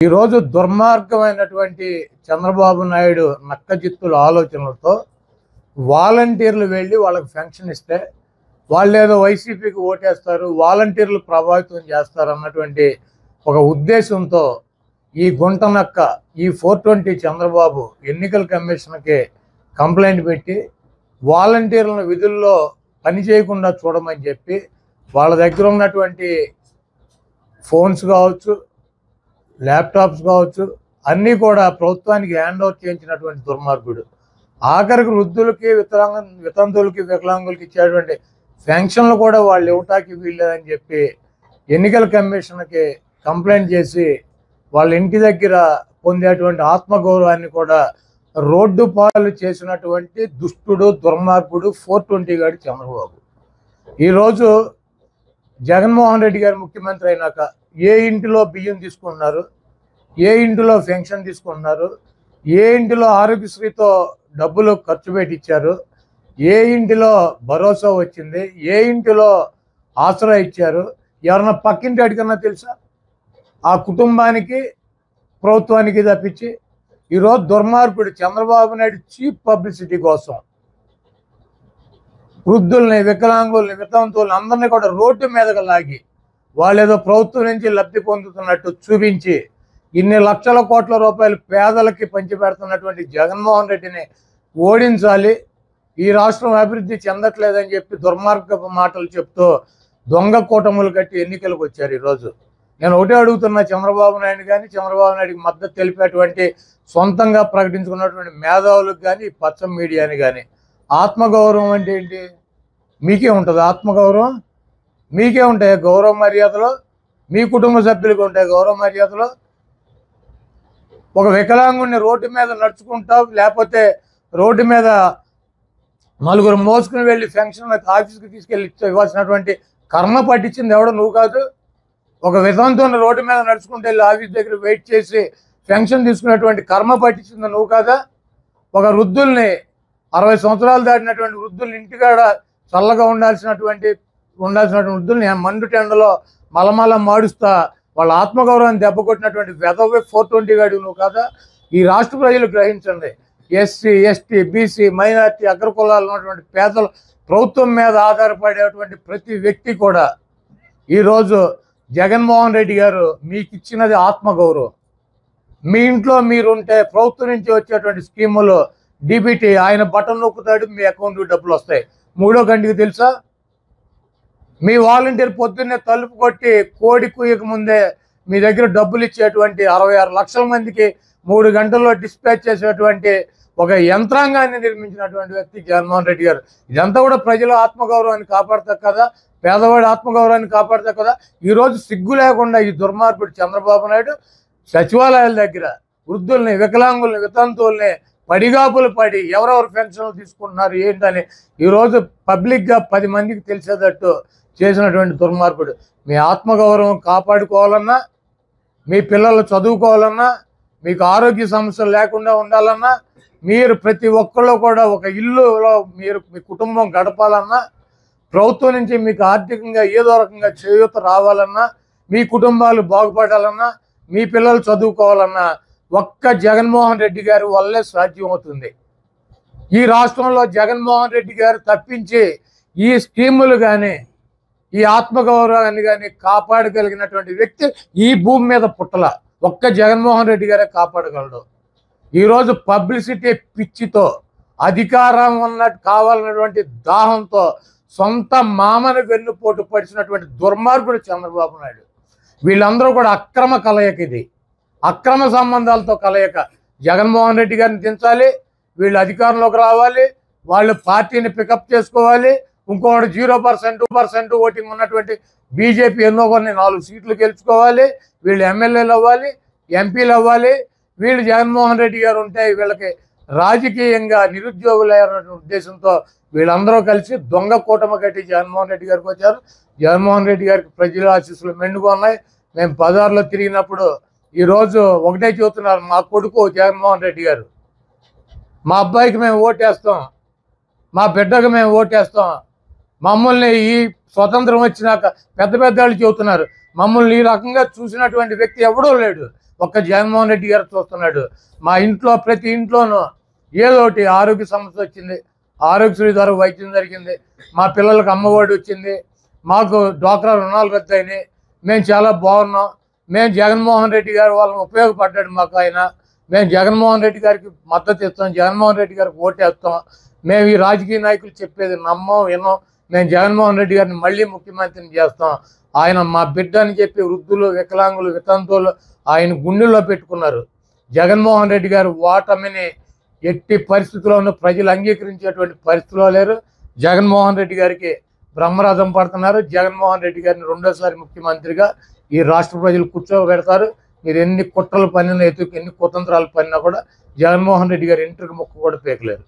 ఈరోజు దుర్మార్గమైనటువంటి చంద్రబాబు నాయుడు నక్కజిత్తుల ఆలోచనలతో వాలంటీర్లు వెళ్ళి వాళ్ళకి పెన్షన్ ఇస్తే వాళ్ళు ఏదో వైసీపీకి ఓటేస్తారు వాలంటీర్లు ప్రభావితం చేస్తారు అన్నటువంటి ఒక ఉద్దేశంతో ఈ గుంట నక్క ఈ ఫోర్ ట్వంటీ చంద్రబాబు ఎన్నికల కమిషన్కి కంప్లైంట్ పెట్టి వాలంటీర్లను విధుల్లో పని చేయకుండా చూడమని చెప్పి వాళ్ళ దగ్గర ఉన్నటువంటి ఫోన్స్ కావచ్చు ల్యాప్టాప్స్ కావచ్చు అన్నీ కూడా ప్రభుత్వానికి హ్యాండ్ ఓవర్ చేయించినటువంటి దుర్మార్గుడు. ఆఖరికి వృద్ధులకి వికలాంగ వితంతువులకి వికలాంగులకి ఇచ్చేటువంటి పెన్షన్లు కూడా వాళ్ళు ఇవ్వటానికి వీల్లేదని చెప్పి ఎన్నికల కమిషన్కి కంప్లైంట్ చేసి వాళ్ళ ఇంటి దగ్గర పొందేటువంటి ఆత్మగౌరవాన్ని కూడా రోడ్డు పాలు చేసినటువంటి దుష్టుడు దుర్మార్గుడు ఫోర్ ట్వంటీ గాడి చంద్రబాబు. ఈరోజు జగన్మోహన్ రెడ్డి గారు ముఖ్యమంత్రి అయినాక ఏ ఇంటిలో బియ్యం తీసుకున్నారు ఏ ఇంటిలో పెన్షన్ తీసుకున్నారు ఏ ఇంటిలో ఆరోగ్యశ్రీతో డబ్బులు ఖర్చు పెట్టించారు ఏ ఇంటిలో భరోసా వచ్చింది ఏ ఇంటిలో ఆసరా ఇచ్చారు ఎవరన్నా పక్కింటి అడిగినా తెలుసా? ఆ కుటుంబానికి ప్రభుత్వానికి తప్పించి ఈరోజు దుర్మార్గుడు చంద్రబాబు నాయుడు చీప్ పబ్లిసిటీ కోసం వృద్ధుల్ని వికలాంగుల్ని వితంతువుల్ని అందరినీ కూడా రోడ్డు మీదకి లాగి వాళ్ళు ఏదో ప్రభుత్వం నుంచి లబ్ధి పొందుతున్నట్టు చూపించి ఇన్ని లక్షల కోట్ల రూపాయలు పేదలకి పంచిపెడుతున్నటువంటి జగన్మోహన్ రెడ్డిని ఓడించాలి. ఈ రాష్ట్రం అభివృద్ధి చెందట్లేదని చెప్పి దుర్మార్గపు మాటలు చెప్తూ దొంగ కూటములు కట్టి ఎన్నికలకు వచ్చారు ఈరోజు. నేను ఒకటే అడుగుతున్నా చంద్రబాబు నాయుడు కానీ చంద్రబాబు నాయుడికి మద్దతు తెలిపేటువంటి సొంతంగా ప్రకటించుకున్నటువంటి మేధావులకు కానీ పచ్చ మీడియాని కానీ ఆత్మగౌరవం అంటే ఏంటి? మీకే ఉంటుంది ఆత్మగౌరవం. మీకే ఉంటాయి గౌరవ మర్యాదలు మీ కుటుంబ సభ్యులకు ఉంటాయి గౌరవ మర్యాదలు. ఒక వికలాంగుడిని రోడ్డు మీద నడుచుకుంటా లేకపోతే రోడ్డు మీద నలుగురు మోసుకుని వెళ్ళి ఫంక్షన్ ఆఫీస్కి తీసుకెళ్ళి ఇవ్వాల్సినటువంటి కర్మ పట్టించింది ఎవడో నువ్వు కాదు. ఒక విధంతో రోడ్డు మీద నడుచుకుంటూ వెళ్ళి ఆఫీస్ దగ్గర వెయిట్ చేసి పెన్షన్ తీసుకునేటువంటి కర్మ పట్టించింది నువ్వు కాదా? ఒక వృద్ధుల్ని అరవై సంవత్సరాలు దాటినటువంటి వృద్ధుల్ని ఇంటికాడ చల్లగా ఉండాల్సినటువంటి ఉండాల్సినటువంటి నేను మండు టెండలో మలమల మాడుస్తా వాళ్ళ ఆత్మగౌరవాన్ని దెబ్బ కొట్టినటువంటి వెదవే ఫోర్ ట్వంటీ గాడి నువ్వు కదా? ఈ రాష్ట్ర ప్రజలు గ్రహించండి. ఎస్సీ ఎస్టీ బీసీ మైనార్టీ అగ్రకులాలు ఉన్నటువంటి పేదలు ప్రభుత్వం మీద ఆధారపడేటువంటి ప్రతి వ్యక్తి కూడా ఈరోజు జగన్మోహన్ రెడ్డి గారు మీకు ఇచ్చినది ఆత్మగౌరవం. మీ ఇంట్లో మీరుంటే ప్రభుత్వం నుంచి వచ్చేటువంటి స్కీములు డిబిటీ ఆయన బటన్ నొక్కుతాడు మీ అకౌంట్కి డబ్బులు వస్తాయి. మూడో గంటకి తెలుసా? మీ వాలంటీర్ పొద్దున్నే తలుపు కొట్టి కోడి కుయ్యక ముందే మీ దగ్గర డబ్బులు ఇచ్చేటువంటి అరవై ఆరు లక్షల మందికి మూడు గంటల్లో డిస్పాచ్ చేసేటువంటి ఒక యంత్రాంగాన్ని నిర్మించినటువంటి వ్యక్తి జగన్మోహన్ రెడ్డి గారు. ఇదంతా కూడా ప్రజల ఆత్మగౌరవాన్ని కాపాడతారు కదా? పేదవాడి ఆత్మగౌరవాన్ని కాపాడతారు కదా? ఈరోజు సిగ్గు లేకుండా ఈ దుర్మార్పుడు చంద్రబాబు నాయుడు సచివాలయాల దగ్గర వృద్ధుల్ని వికలాంగుల్ని వితంతువుల్ని పడిగాపులు పడి ఎవరెవరు పెన్షన్లు తీసుకుంటున్నారు ఏంటని ఈరోజు పబ్లిక్గా పది మందికి తెలిసేటట్టు చేసినటువంటి దుర్మార్పుడు మీ ఆత్మగౌరవం కాపాడుకోవాలన్నా మీ పిల్లలు చదువుకోవాలన్నా మీకు ఆరోగ్య సమస్యలు లేకుండా ఉండాలన్నా మీరు ప్రతి ఒక్కళ్ళు కూడా ఒక ఇల్లులో మీరు మీ కుటుంబం గడపాలన్నా ప్రభుత్వం నుంచి మీకు ఆర్థికంగా ఏదో రకంగా చేయూత రావాలన్నా మీ కుటుంబాలు బాగుపడాలన్నా మీ పిల్లలు చదువుకోవాలన్నా ఒక్క జగన్మోహన్ రెడ్డి గారి వల్లే సాధ్యం అవుతుంది ఈ రాష్ట్రంలో జగన్మోహన్ రెడ్డి గారు తప్పించి ఈ స్కీములు కానీ ఈ ఆత్మగౌరవాన్ని కానీ కాపాడగలిగినటువంటి వ్యక్తి ఈ భూమి మీద పుట్టల. ఒక్క జగన్మోహన్ రెడ్డి గారే కాపాడగలడు. ఈరోజు పబ్లిసిటీ పిచ్చితో అధికారం ఉన్నట్టు కావాలన్నటువంటి దాహంతో సొంత మామని వెన్నుపోటు పడిచినటువంటి దుర్మార్గుడు చంద్రబాబు నాయుడు. వీళ్ళందరూ కూడా అక్రమ కలయిక ఇది. అక్రమ సంబంధాలతో కలయిక. జగన్మోహన్ రెడ్డి గారిని దించాలి వీళ్ళు అధికారంలోకి రావాలి వాళ్ళు పార్టీని పికప్ చేసుకోవాలి ఇంకొకటి zero percent two percent voting ఉన్నటువంటి బీజేపీ ఎన్నో కొన్ని నాలుగు సీట్లు గెలుచుకోవాలి. వీళ్ళు ఎమ్మెల్యేలు అవ్వాలి ఎంపీలు అవ్వాలి. వీళ్ళు జగన్మోహన్ రెడ్డి గారు ఉంటే వీళ్ళకి రాజకీయంగా నిరుద్యోగులైన ఉద్దేశంతో వీళ్ళందరూ కలిసి దొంగ కూటమి కట్టి జగన్మోహన్ రెడ్డి గారికి వచ్చారు. జగన్మోహన్ రెడ్డి గారికి ప్రజల ఆశీస్సులు మెండుగా ఉన్నాయి. మేము బజార్లో తిరిగినప్పుడు ఈరోజు ఒకటే చెబుతున్నారు మా కొడుకు జగన్మోహన్ రెడ్డి గారు. మా అబ్బాయికి మేము ఓటేస్తాం మా బిడ్డకు మేము ఓటేస్తాం. మమ్మల్ని ఈ స్వతంత్రం వచ్చినాక పెద్ద పెద్ద వాళ్ళు చెబుతున్నారు. మమ్మల్ని ఈ రకంగా చూసినటువంటి వ్యక్తి ఎవడూ లేడు. ఒక్క జగన్మోహన్ రెడ్డి గారు చూస్తున్నాడు. మా ఇంట్లో ప్రతి ఇంట్లోనూ ఏదో ఒకటి ఆరోగ్య సమస్య వచ్చింది. ఆరోగ్యశ్రీ ద్వారా వైద్యం జరిగింది. మా పిల్లలకు అమ్మఒడి వచ్చింది. మాకు డ్వాక్రా రుణాలు రద్దయినాయి. మేము చాలా బాగున్నాం. మేము జగన్మోహన్ రెడ్డి గారు వాళ్ళని ఉపయోగపడ్డాడు మాకు ఆయన. మేము జగన్మోహన్ రెడ్డి గారికి మద్దతు ఇస్తాం. జగన్మోహన్ రెడ్డి గారికి ఓటేస్తాం మేము ఈ రాజకీయ నాయకులు చెప్పేది నమ్మం వినం. మేము జగన్మోహన్ రెడ్డి గారిని మళ్ళీ ముఖ్యమంత్రిని చేస్తాం. ఆయన మా బిడ్డ అని చెప్పి వృద్ధులు వికలాంగులు వితంతువులు ఆయన గుండెల్లో పెట్టుకున్నారు. జగన్మోహన్ రెడ్డి గారు ఓటమిని ఎట్టి పరిస్థితుల్లోనూ ప్రజలు అంగీకరించేటువంటి పరిస్థితిలో లేరు. జగన్మోహన్ రెడ్డి గారికి బ్రహ్మరథం పడుతున్నారు. జగన్మోహన్ రెడ్డి గారిని రెండోసారి ముఖ్యమంత్రిగా ఈ రాష్ట్ర ప్రజలు కూర్చోబెడతారు. మీరు ఎన్ని కుట్రలు పనినా ఎత్తుకు ఎన్ని కుతంత్రాలు పనినా కూడా జగన్మోహన్ రెడ్డి గారి ఇంటికి ముక్కు కూడా పేకలేరు.